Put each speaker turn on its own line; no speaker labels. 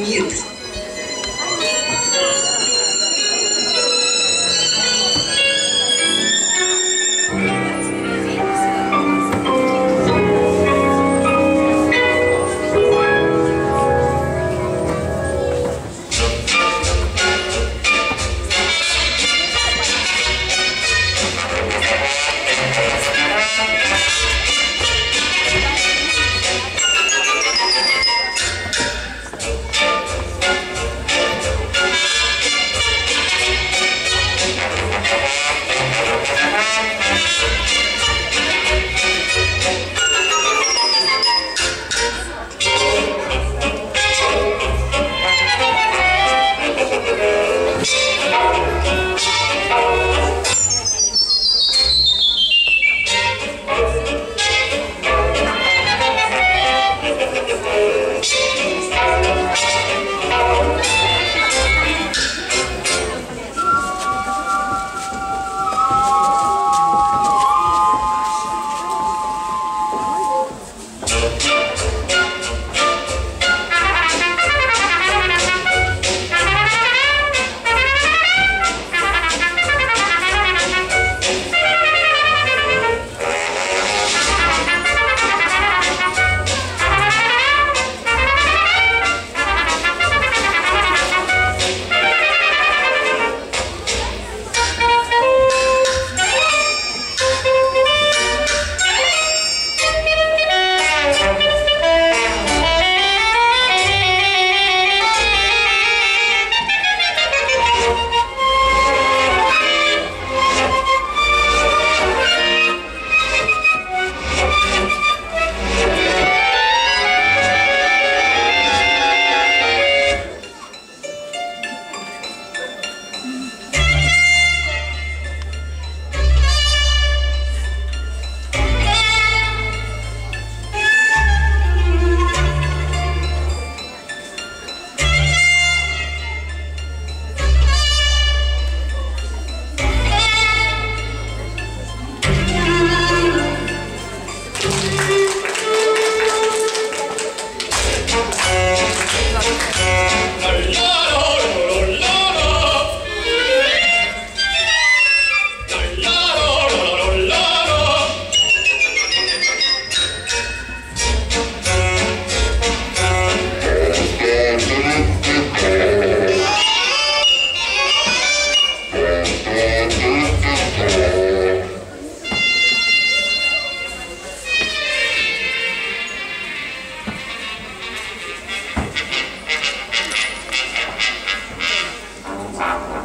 mute. Ah!